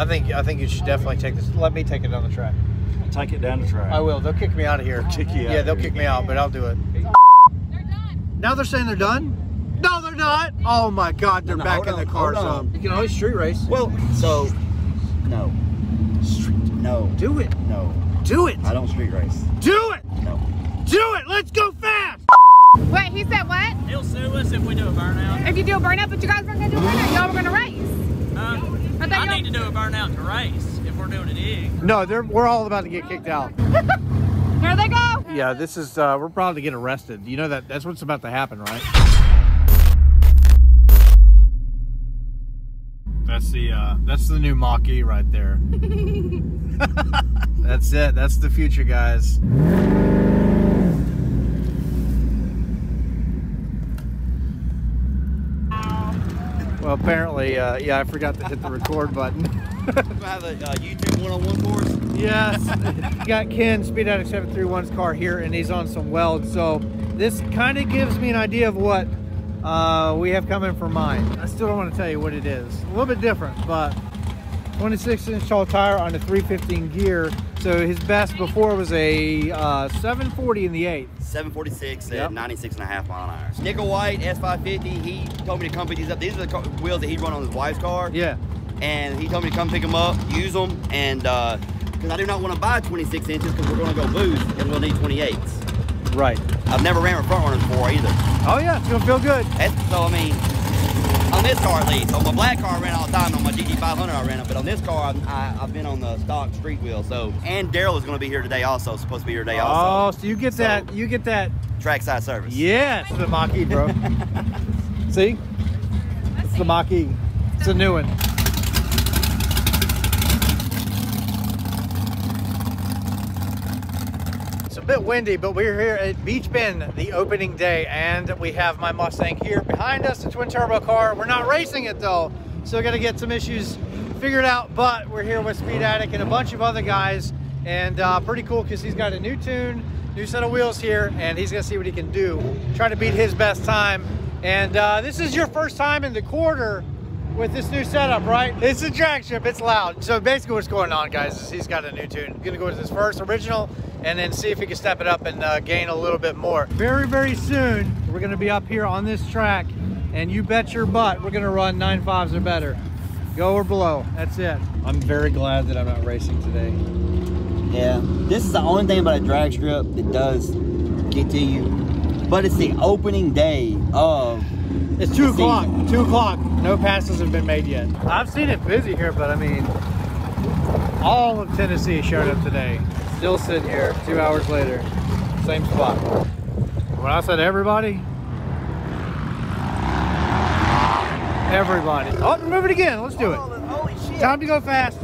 I think I think you should definitely take this. Let me take it down the track. Take it down the track. I will. They'll kick me out of here. Kick you out Yeah, they'll here. kick me out, but I'll do it. They're done. Now they're saying they're done. No, they're not. Oh my God, they're No, back hold in the on, car hold zone. You can always street race. Well, so no, no, Do it. no. Do it. I don't street race. Do it. No. Do it. Let's go fast. Wait, he said what? He'll sue us if we do a burnout. If you do a burnout, but you guys weren't gonna do a burnout, y'all were gonna race. Uh, I I need to do a burnout to race if we're doing a dig. No, they're, we're all about to get kicked out. Here they go. Yeah, this is uh, we're probably to get arrested. You know that that's what's about to happen, right? That's the uh, that's the new Mach E right there. that's it. That's the future, guys. Well, apparently, uh, yeah, I forgot to hit the record button. Have a uh, YouTube one-on-one course. Yes, got Ken Speed Addict 731's car here, and he's on some welds. So this kind of gives me an idea of what uh, we have coming for mine. I still don't want to tell you what it is. A little bit different, but 26 inch tall tire on a 315 gear. So his best before was a uh, 740 in the 8. 746 Yep. at 96 and a half mile an hour. Nickel White S550. He told me to come pick these up. These are the wheels that he run on his wife's car. Yeah. And he told me to come pick them up, use them, and because I do not want to buy 26 inches because we're going to go boost and we'll need 28s. Right. I've never ran with front runners before either. Oh yeah, it's gonna feel good. That's, so I mean, on this car at least. On my black car, I ran all the time. On my GT500, I ran it. But on this car, I, I, I've been on the stock street wheel. So, and Daryl is going to be here today also. Supposed to be here today Oh, so you get So- that? You get that? Trackside service. Yes, the Mach E, bro. See? It's the Mach E. It's a new one. A bit windy, but we're here at Beach Bend, the opening day, and we have my Mustang here behind us, the twin turbo car. We're not racing it though, so to get some issues figured out, but we're here with Speed Addict and a bunch of other guys, and uh, pretty cool because he's got a new tune, new set of wheels here, and he's gonna see what he can do, try to beat his best time. And uh, this is your first time in the quarter with this new setup, right? It's a drag strip, it's loud. So basically what's going on, guys, is he's got a new tune. He's gonna go with his first original and then see if he can step it up and uh, gain a little bit more. Very, very soon, we're gonna be up here on this track and you bet your butt we're gonna run nine fives or better. Go or below, that's it. I'm very glad that I'm not racing today. Yeah. This is the only thing about a drag strip that does get to you. But it's the opening day of. It's two o'clock, two o'clock. No passes have been made yet. I've seen it busy here, but I mean, all of Tennessee showed up today. Still sitting here two hours later, same spot. When I said everybody, everybody. Oh, move it again. Let's do it. Holy shit. Time to go fast.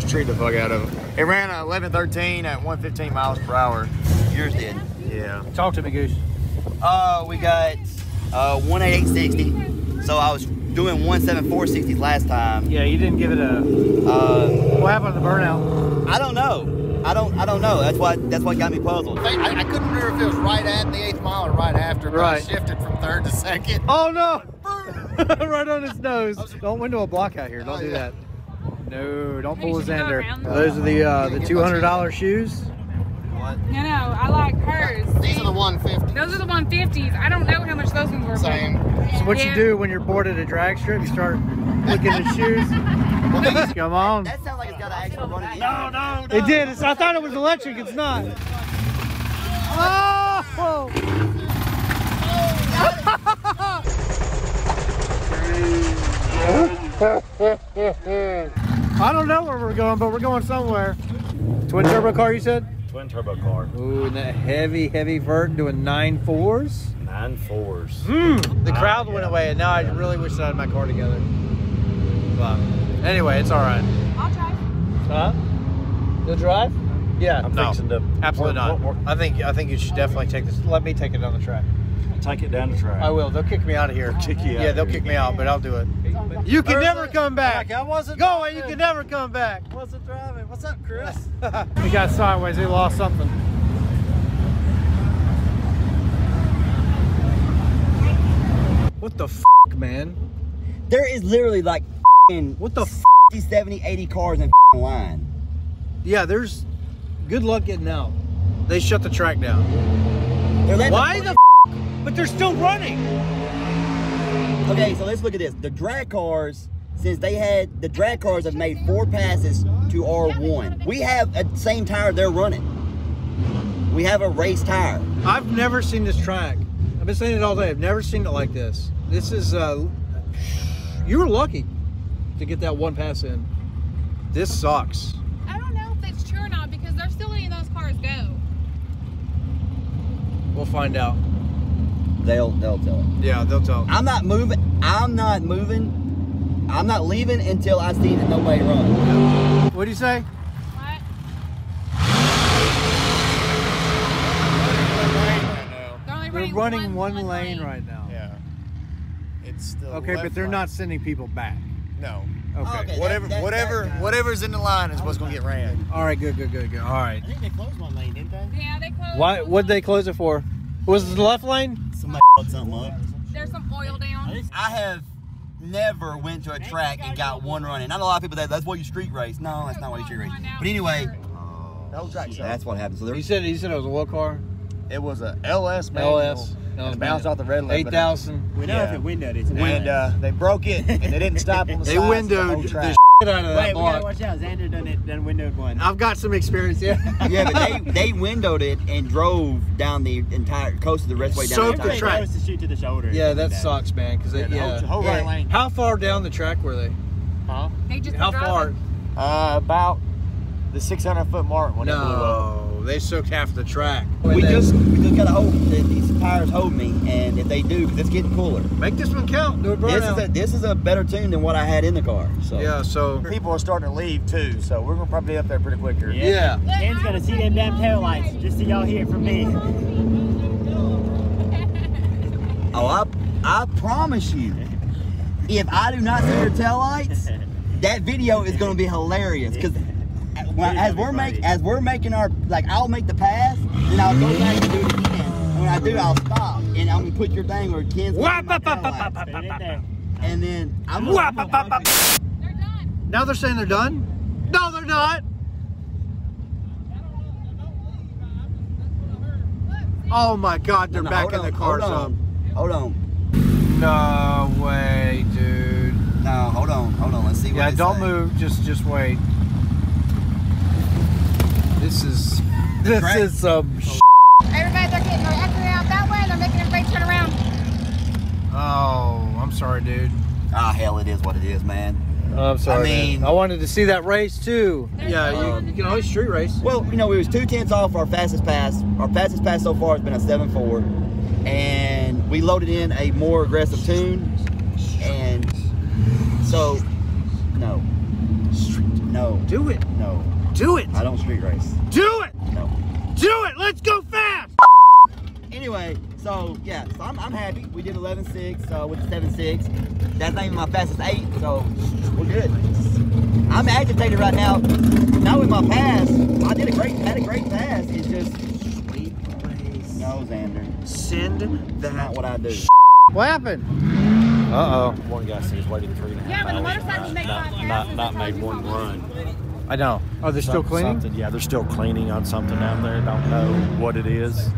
Almost treated the fuck out of him. It ran 1113 at 115 miles per hour. yours did. Yeah. Talk to me, Goose. Uh, we got uh 18860. So I was doing 17460s last time. Yeah, you didn't give it a. Uh, What happened to the burnout? I don't know. I don't. I don't know. That's what. That's what got me puzzled. I, I couldn't remember if it was right at the eighth mile or right after, but Right. I shifted from third to second. Oh no! right on his nose. Don't window a block out here. Don't do that. No, don't pull You his should ender. Those are the uh, the two hundred dollar shoes. What? No, no, I like hers. These are the 150. Those are the 150s. I don't know how much those ones were. but- Same. So what you do when you're bored at a drag strip, you start looking at shoes. Come on. That sounds like it's got an actual running. No, no, It did. It's, I thought it was electric. It's not. Oh! I don't know where we're going, but we're going somewhere. Twin turbo car, you said? Twin turbo car, Ooh, and that heavy, heavy vert doing nine fours. nine fours. Mm. The Ah, crowd went yeah. away, and now I really wish I had my car together. But anyway, it's all right. I'll try. Huh? You'll drive? Yeah. I'm no, fixing to absolutely work- not. work- work- I think I think you should definitely take this. Let me take it on the track. Take it down the track. I will. They'll kick me out of here. Kick you out Yeah, they'll kick me out, but I'll do it. You can never come back. I wasn't Go away. You can never come back. Wasn't driving. What's up, Chris? he got sideways. He lost something. What the f, man? There is literally like f***ing What the f? 50, 70, 80 cars in f***ing line. Yeah, there's. Good luck getting out. They shut the track down. They're letting Why the? F- but they're still running. Okay, so let's look at this. The drag cars, since they had the drag cars have made four passes to R1. We have the same tire they're running. We have a race tire. I've never seen this track. I've been saying it all day. I've never seen it like this. This is. uh You were lucky to get that one pass in. This sucks. I don't know if that's true or not because they're still letting those cars go. We'll find out. They'll they'll tell it. Yeah, they'll tell. I'm not moving. I'm not moving. I'm not leaving until I see that nobody runs. What do you say? What? They're running, running one, one lane, right now. Yeah. It's still Okay, but they're lane. not sending people back. No. Okay. Oh, okay. Whatever, that- whatever, that- uh, whatever's in the line is what's gonna get ran. All right. Good. Good. Good. Good. All right. I think they closed one lane, didn't they? Yeah, they closed. Why? one What'd they close it for? Was the left lane? Somebody fucked something up. There's some oil down. I have never went to a track and got one running. I know a lot of people that that's what you street race. No, that's not what you street race. But anyway, The whole track that's what happened. So You there's said you said it was a what car? It was a LS manual. LS. And it bounced off the red light. Eight thousand. We know if it windowed it. And uh, they broke it, and they didn't stop on the They sides of the windowed the track. shit out of that block. watch out. Zander done it, done windowed one. I've got some experience. Yeah. yeah, but they they windowed it and drove down the entire coasted the rest way down Soaked the the entire track. to shoot to the shoulder. Yeah, that sucks, man. Cause they, the yeah. whole- whole right lane. How far down the track were they? Huh? They just How far? Uh, about the 600 foot mark when it blew up. No, they soaked half the track. We They- just we just gotta hope that these tires hold me, and if they do, 'cause it's getting cooler. make this one count. Do a This is a this is a better tune than what I had in the car. So yeah. So People are starting to leave too, so we're gonna probably be up there pretty quick here. yeah. Dan's gonna see them damn taillights just so y'all hear it from me. Oh, I, I promise you, if I do not see your taillights, that video is going to be hilarious. Because as we're making as we're making our like, I'll make the pass, then I'll go back and do it again. And when I do, I'll stop and I'm gonna put your thing where Ken's gonna see my taillights. Put it in there. and then I'm Wah, gonna. They're done. Now they're saying they're done. No, they're not. Oh my God, they're No, no, back hold in the car. Hold So on, hold on. no way, dude. No, hold on, hold on. Let's see what. Yeah, they don't say. move. Just just wait. This is this Right. is some. sh- Everybody, they're getting they're exiting out that way and they're making everybody turn around. Oh, I'm sorry, dude. Ah, hell, it is what it is, man. I'm sorry. I mean- man. I wanted to see that race too. There's Yeah, no- you, you can always street race. Well, you know, we was two tenths off our fastest pass. Our fastest pass so far has been a seven four, and we loaded in a more aggressive tune, and so no, no, Do it. no, Do it. I don't street race. Do it. No. Do it. Let's go fast. Anyway, so I'm, I'm happy. We did 11.6 uh, with the 7.6. That's not even my fastest eight, so we're good. I'm agitated right now. Not with my pass. I did a great, had a great pass. It's just Sweet place. no, Zander. Send That's not what I do. What happened? Uh oh. One guy said he's waited three and a half Yeah, but the hours. motorcycles and make not, five not, passes, not made one run. I know. Are they still cleaning? something- yeah, they're still cleaning on something down there. Don't know what it is.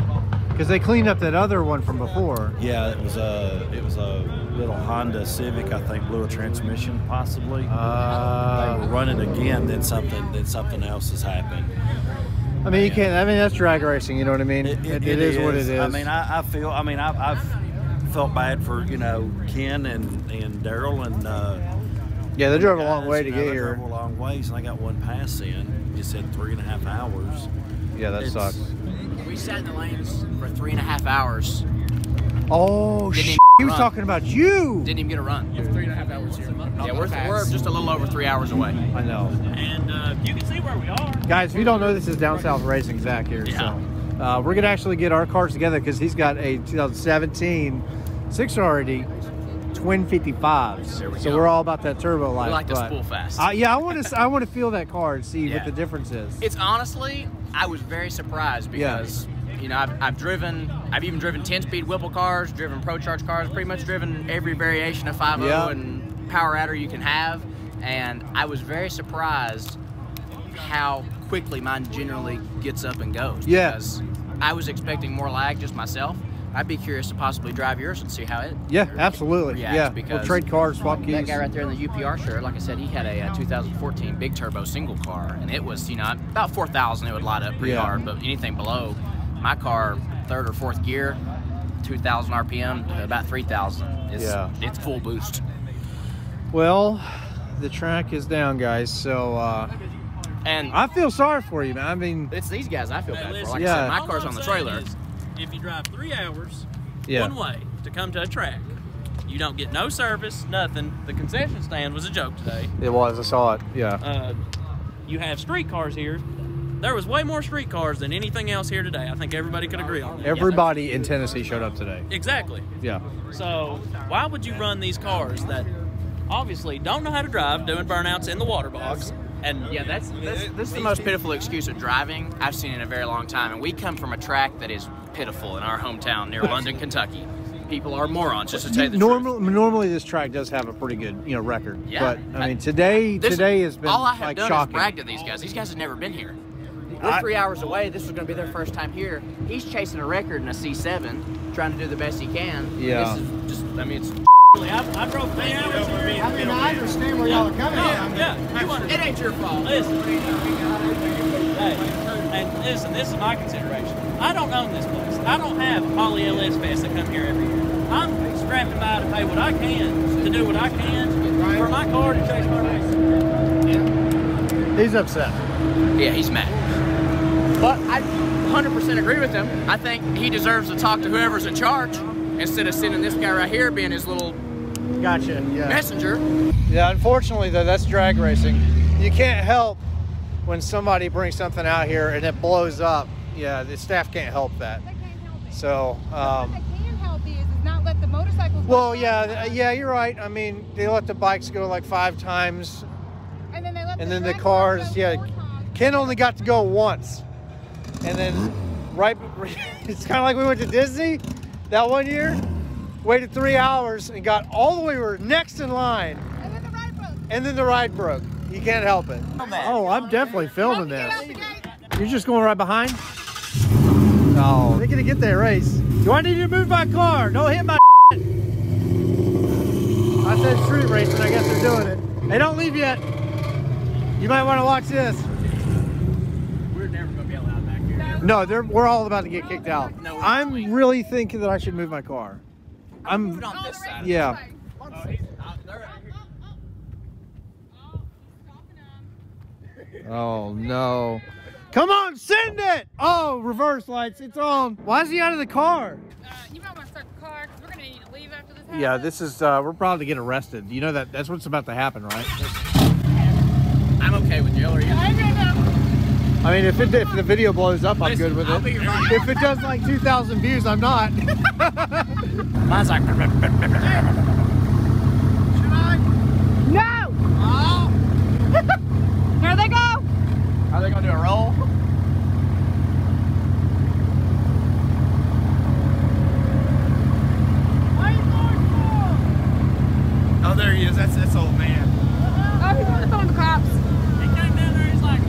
Because they cleaned up that other one from before. Yeah, it was a it was a little Honda Civic. I think blew a transmission possibly. they were Uh, running again. Then something then something else has happened. I mean, you can't. I mean, that's drag racing. You know what I mean? it, it is, what it is. I mean, I, I feel. I mean, I've, I've felt bad for you know Ken and and Daryl and. Uh, yeah, they drove a long way to you know, get they here. drove a long ways, and I got one pass in. Just said three and a half hours. Yeah, that It's- sucks. We sat in the lanes for three and a half hours. Oh, Didn't sh- he was talking about you. Didn't even get a run. three and a half hours here. Yeah, we're, we're just a little over three hours away. I know. And uh, you can see where we are. Guys, if you don't know, this is Down South Racing Zach here. Yeah. So uh, we're gonna actually get our cars together because he's got a 2017 6 already twin 55s. We so go. we're all about that turbo life. We like to spool fast. Uh, yeah, I want to. I want to feel that car and see Yeah. what the difference is. It's honestly, I was very surprised Yeah. because, you know, I've, I've driven, I've even driven 10 speed Whipple cars, driven Pro Charge cars, pretty much driven every variation of 5.0 Yeah. and power adder you can have. And I was very surprised how quickly mine generally gets up and goes. Yeah. I was expecting more lag just myself. I'd be curious to possibly drive yours and see how it yeah, absolutely. yeah, because we'll trade cars, swap keys. that guy right there in the UPR shirt, like I said, he had a, uh 2014 big turbo single car, and it was, you know, about 4,000. It would light up pretty Yeah. hard, but anything below, my car, third or fourth gear, 2,000 RPM, about 3,000. It's, Yeah. it's full boost. Well, the track is down, guys. So uh, And I feel sorry for you, man. I mean, it's these guys I feel bad for. Like Yeah. I said, my car's on the trailer. If you drive three hours yeah, one way to come to a track, you don't get no service, nothing. The concession stand was a joke today. it was. I saw it. Yeah. Uh, you have street cars here. There was way more street cars than anything else here today. I think everybody could agree on that. Everybody in Tennessee showed up today. Exactly. Yeah. So why would you run these cars that obviously don't know how to drive, doing burnouts in the water box? And Yeah, that's, that's this is the most pitiful excuse of driving I've seen in a very long time. And we come from a track that is pitiful in our hometown near London, Kentucky. People are morons, just to tell you the truth. Normally, normally this track does have a pretty good, you know, record. Yeah. But I mean, today, This- today has been all I have like done shocking. is brag to these guys. These guys have never been here. We're three hours away. This was going to be their first time here. He's chasing a record in a C7, trying to do the best he can. Yeah. This is just, I mean, it's. I, I drove three hours over here. I mean, I understand where y'all are coming from. Yeah, yeah. You It ain't your fault. Listen. Hey, and listen, this is my consideration. I don't own this place. I don't have Holley LS Fest that come here every year. I'm strapping by to pay what I can to do what I can for my car to chase my race. He's upset. Yeah, he's mad. But I 100% agree with him. I think he deserves to talk to whoever's in charge instead of sending this guy right here being his little Gotcha. Yeah. messenger. Yeah. Unfortunately, though, that's drag racing. You can't help when somebody brings something out here and it blows up. Yeah, the staff can't help that. They can't help it. So. what Um, they can help is, is not let the motorcycles. well, yeah, yeah, you're right. I mean, they let the bikes go like five times, And then they let and the then the cars. go Yeah. Ken only got to go once, and then right. It's kind of like we went to Disney that one year. Waited three hours and got all the way. We were next in line, And then the ride broke. and then the ride broke. You can't help it. Oh, I'm definitely filming this. out the gate. You're just going right behind? No. They're gonna get that race. Do I need you to move my car? Don't hit my I said street racing, I guess they're doing it. Hey, don't leave yet. You might want to watch this. We're never going to be allowed back here. No, they're, we're all about to get kicked out. No, we're I'm not. really thinking that I should move my car. I'm, Moving on this side. yeah. Oh no. Come on, send it! Oh, reverse lights, it's on. Why is he out of the car? Uh, you might want to start the car because we're going to need to leave after this. Yeah, happens. this is uh we're probably going to get arrested. You know that that's what's about to happen, right? I'm okay with jail. Are you? I don't know. I mean, if it if the video blows up, I'm Listen, good with it. be your money. If it does like 2,000 views, I'm not. Mine's like. No! Here they go! Are they gonna do a roll? Oh, there he is. That's that's old man. Oh, he's on the phone with the cops. He came down there, he's like,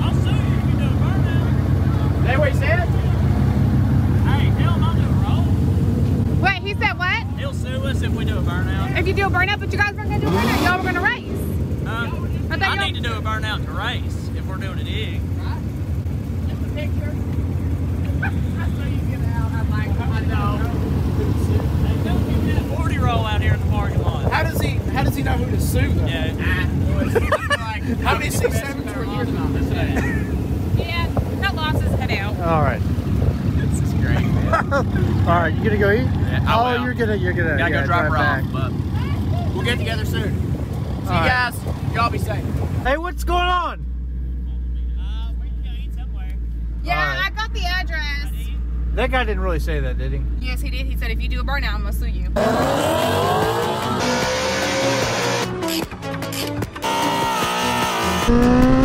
I'll sue you if you do a burnout. That what he said? Hey, tell him I'll do a roll. Wait, he said what? He'll sue us if we do a burnout. If you do a burnout, but you guys aren't gonna do a burnout, y'all were gonna race. Uh, I I need to do a burnout to race if we're doing a dig. Forty roll out here in the parking lot. How does he How does he know who to sue though? Yeah. How many six sevens were you today? Yeah, that loss is head out. All right. This is great, man. All right, you gonna go eat? Yeah, oh, will. you're gonna you're gonna Gotta yeah, go drop her back. off, but we'll get together soon. See you All right. guys. Y'all be safe. Hey, what's going on? Uh, we can go eat somewhere. Yeah, All right. I got the address. That guy didn't really say that, did he? Yes, he did. He said if you do a burnout, I'm gonna sue you. All